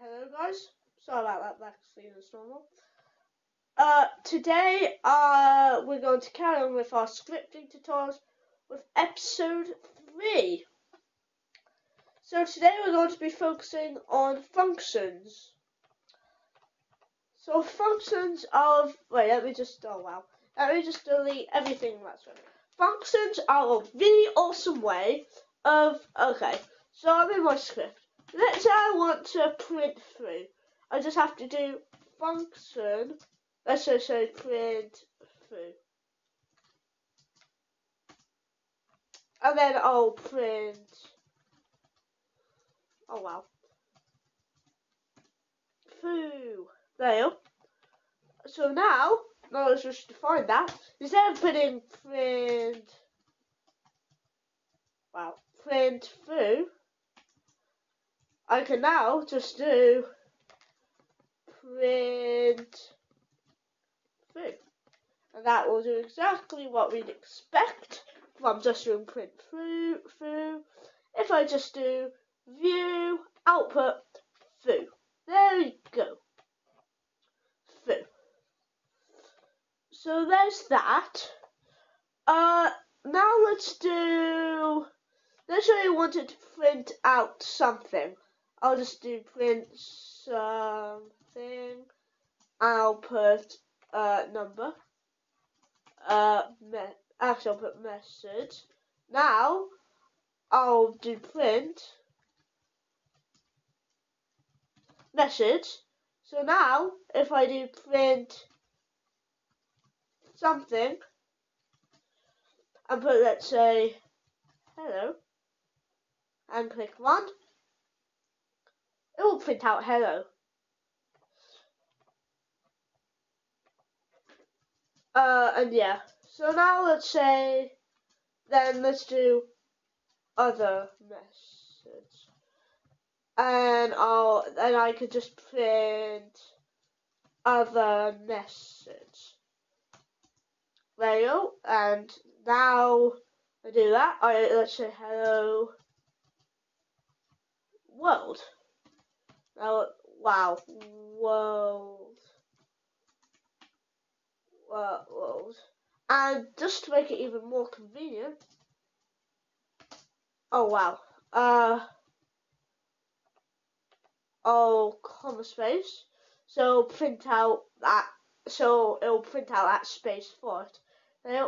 hello guys. Sorry about that, that's as normal. Uh, today, uh, we're going to carry on with our scripting tutorials with episode 3. So today we're going to be focusing on functions. So functions of, wait, let me just, oh wow. Let me just delete everything that's right. Functions are a really awesome way of, okay, so I'm in my script. Let's say I want to print through. I just have to do function. Let's just say print through. And then I'll print. Oh wow. Through. There. So now, now let's just define that. Instead of putting print. Wow. Print through. I can now just do print through. And that will do exactly what we'd expect from just doing print through, through. If I just do view, output, through. There we go. Through. So there's that. Uh, now let's do, let's say I wanted to print out something. I'll just do print something. I'll put uh, number. Uh, actually, I'll put message. Now, I'll do print message. So now, if I do print something, and put, let's say, hello, and click run, it will print out hello. Uh, and yeah. So now let's say, then let's do other message. And I'll, then I could just print other message. There you go. And now I do that. I let's say hello world. Oh, wow. World. World. And just to make it even more convenient. Oh, wow. Uh. Oh, comma space. So print out that. So it'll print out that space for it.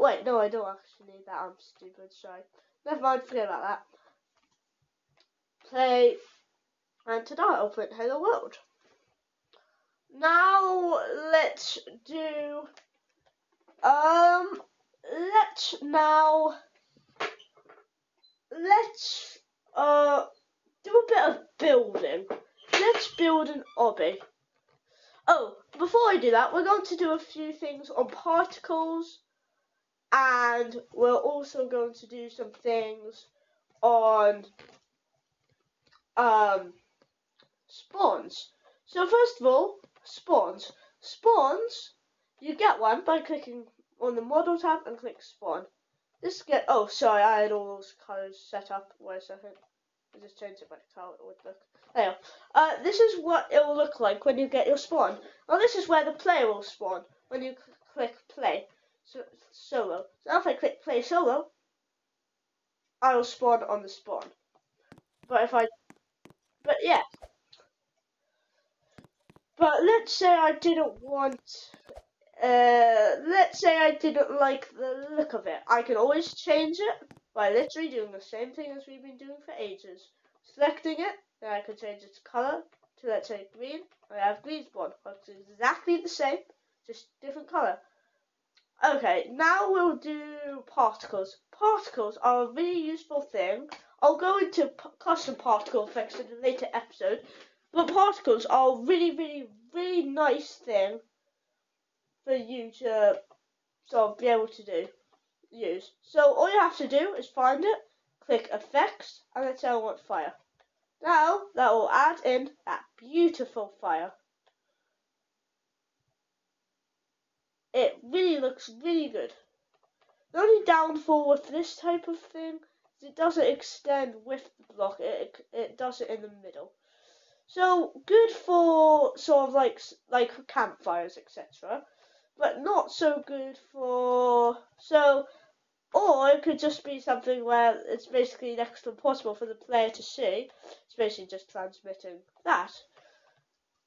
Wait, no, I don't actually need that. I'm stupid. Sorry. Never mind. Forget about that. Play and today I'll print Hello World. Now let's do um let's now let's uh do a bit of building. Let's build an obby. Oh, before I do that, we're going to do a few things on particles and we're also going to do some things on um spawns. So first of all, spawns. Spawns, you get one by clicking on the model tab and click spawn. This get oh sorry, I had all those colours set up. Wait a second. I just changed it back to how it would look. There. Uh, this is what it will look like when you get your spawn. Now this is where the player will spawn when you click play so, solo. So if I click play solo, I will spawn on the spawn. But if I, but yeah, but let's say I didn't want, uh, let's say I didn't like the look of it. I can always change it by literally doing the same thing as we've been doing for ages. Selecting it, then I can change its color to let's say green. I have green spawn. Looks exactly the same, just different color. Okay, now we'll do particles. Particles are a really useful thing. I'll go into custom particle effects in a later episode, but particles are a really, really, really nice thing for you to sort of be able to do, use. So all you have to do is find it, click effects, and then I want fire. Now that will add in that beautiful fire. It really looks really good. The only downfall with this type of thing is it doesn't extend with the block, it, it does it in the middle. So good for sort of like like campfires, etc. But not so good for so. Or it could just be something where it's basically next to impossible for the player to see. It's basically just transmitting that.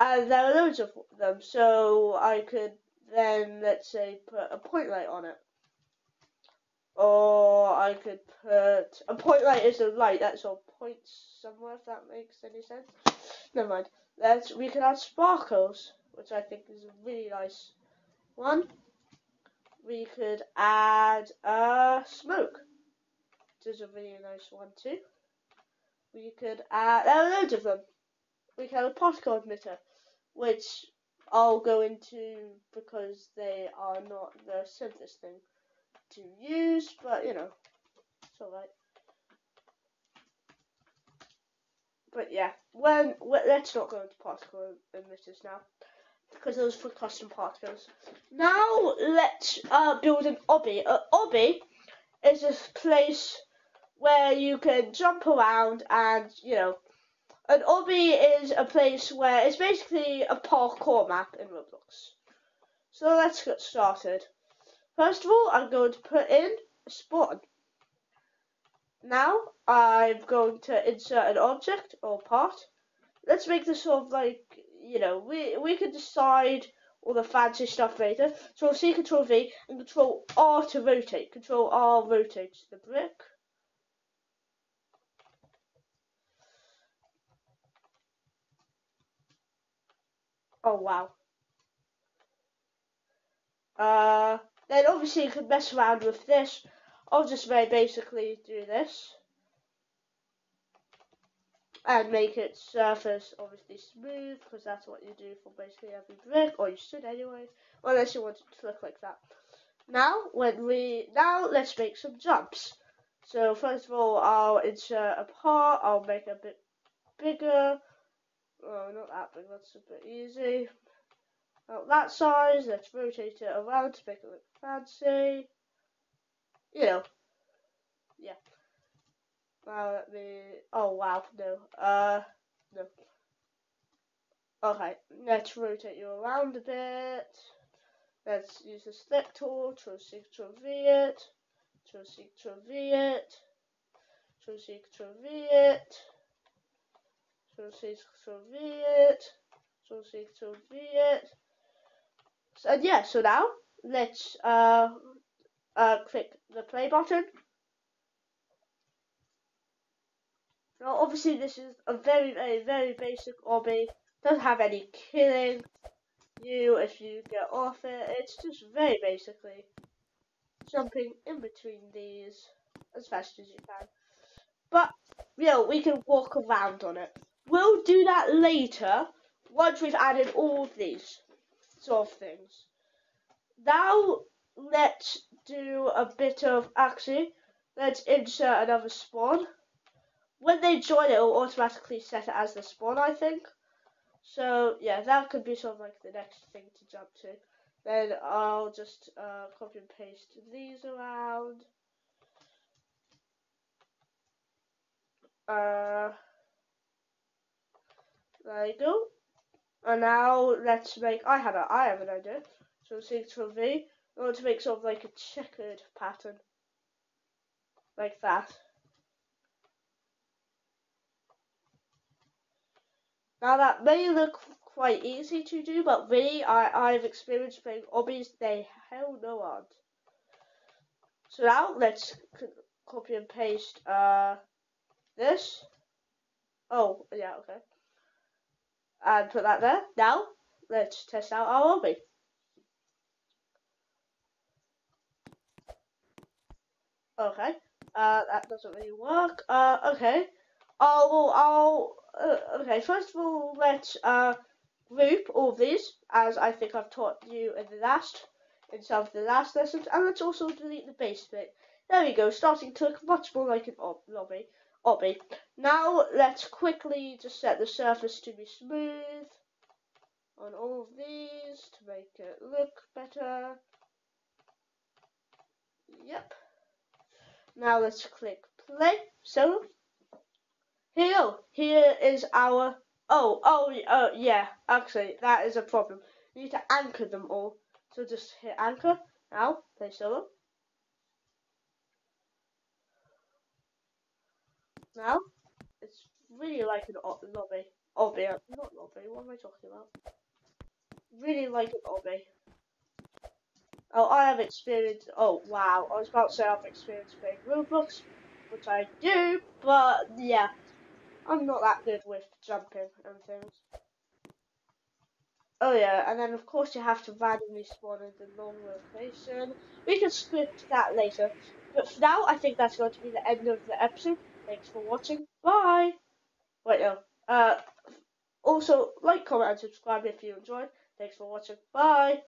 And there are loads of them, so I could then, let's say, put a point light on it. Or I could put a point light is a light that sort of points somewhere. If that makes any sense. Never mind. Let's we can add sparkles, which I think is a really nice one. We could add uh smoke, which is a really nice one too. We could add there are loads of them. We can have a particle emitter, which I'll go into because they are not the simplest thing to use, but you know, it's alright. But yeah, when let's not go into particle emitters now because those for custom particles. Now let's uh, build an obby. An obby is a place where you can jump around and you know an obby is a place where it's basically a parkour map in Roblox. So let's get started. First of all, I'm going to put in a spawn. Now I'm going to insert an object or part. Let's make this sort of like, you know, we, we can decide all the fancy stuff later. Control C, Control V, and Control R to rotate. Control R rotates the brick. Oh wow. Uh, then obviously you can mess around with this. I'll just very basically do this. And make its surface obviously smooth, because that's what you do for basically every brick, or you should anyway, unless you want it to look like that. Now, when we, now let's make some jumps. So first of all, I'll insert a part, I'll make it a bit bigger, Oh, not that big, that's a bit easy. About that size, let's rotate it around to make it look fancy. You know. Yeah. Now let me, oh wow, no, uh, no. Okay, let's rotate you around a bit. Let's use the select tool. Control C, Control V it. Control C, Control V it. So yeah, so now let's uh uh click the play button. Now obviously this is a very very very basic obby. Doesn't have any killing you if you get off it. It's just very basically jumping in between these as fast as you can. But you know, we can walk around on it. We'll do that later once we've added all these sort of things. Now let's do a bit of actually let's insert another spawn. When they join it, will automatically set it as the spawn, I think. So yeah, that could be sort of like the next thing to jump to. Then I'll just uh, copy and paste these around. Uh, there you go. And now let's make, I had a, I have an idea. So C Control V. I want to make sort of like a checkered pattern. Like that. Now that may look quite easy to do, but really I, I've experienced playing obbies they hell no aren't. So now let's copy and paste uh, this. Oh, yeah, okay and put that there. Now, let's test out our obby. Okay, uh, that doesn't really work. Uh, okay. I'll, I'll, uh, okay, first of all, let's, uh, group all these, as I think I've taught you in the last, in some of the last lessons, and let's also delete the base bit. There we go, starting to look much more like an ob lobby obby. Now let's quickly just set the surface to be smooth on all of these to make it look better. Yep. Now let's click play. So here, here is our Oh, oh, oh, yeah. Actually, that is a problem. You need to anchor them all. So just hit anchor. Now, play solo. Now, it's really like an lobby. Obby, not lobby. What am I talking about? Really like an obby. Oh, I have experience. Oh, wow. I was about to say I've experienced playing Roblox, which I do, but yeah, I'm not that good with jumping and things. Oh yeah, and then of course you have to randomly spawn in the long location. We can script that later. But for now, I think that's going to be the end of the episode. Thanks for watching. Bye! Wait, no. Uh, also, like, comment, and subscribe if you enjoyed. Thanks for watching. Bye!